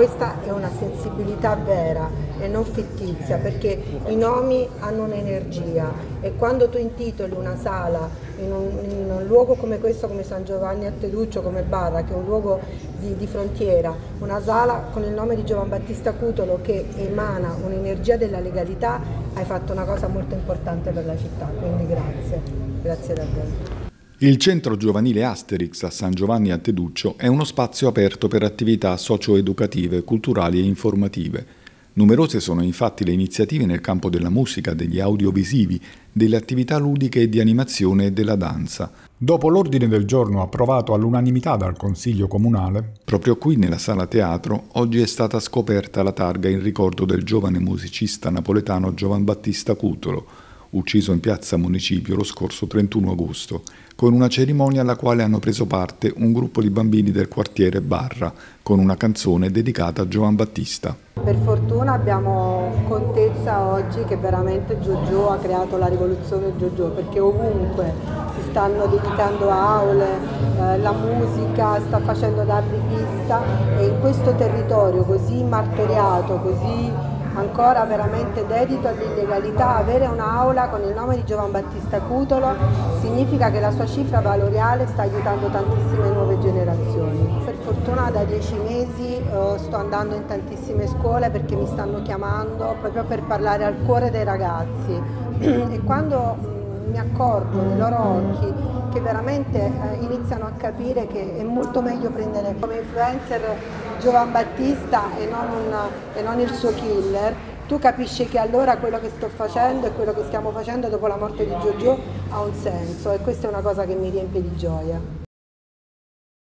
questa è una sensibilità vera e non fittizia perché i nomi hanno un'energia e quando tu intitoli una sala in un, in un, luogo come questo, come San Giovanni a Teduccio, come Barra, che è un luogo di, di frontiera, una sala con il nome di Giovan Battista Cutolo che emana un'energia della legalità, hai fatto una cosa molto importante per la città, quindi grazie, grazie davvero. Il centro giovanile Asterix a San Giovanni a Teduccio è uno spazio aperto per attività socio-educative, culturali e informative. Numerose sono infatti le iniziative nel campo della musica, degli audiovisivi, delle attività ludiche e di animazione e della danza. Dopo l'ordine del giorno approvato all'unanimità dal Consiglio Comunale, proprio qui nella sala teatro oggi è stata scoperta la targa in ricordo del giovane musicista napoletano Giovan Battista Cutolo, ucciso in piazza Municipio lo scorso 31 agosto, con una cerimonia alla quale hanno preso parte un gruppo di bambini del quartiere Barra, con una canzone dedicata a Giovan Battista. Per fortuna abbiamo contezza oggi che veramente Giorgio ha creato la rivoluzione Giorgio, perché ovunque si stanno dedicando aule, eh, la musica sta facendo da apripista e in questo territorio così martoriato, così ancora veramente dedito all'illegalità, avere un'aula con il nome di Giovan Battista Cutolo significa che la sua cifra valoriale sta aiutando tantissime nuove generazioni. Per fortuna da dieci mesi eh, sto andando in tantissime scuole perché mi stanno chiamando proprio per parlare al cuore dei ragazzi e quando mm, mi accorgo nei loro occhi che veramente eh, iniziano a capire che è molto meglio prendere come influencer Giovan Battista e non, un, e non il suo killer, tu capisci che allora quello che sto facendo e quello che stiamo facendo dopo la morte di Giorgio ha un senso e questa è una cosa che mi riempie di gioia.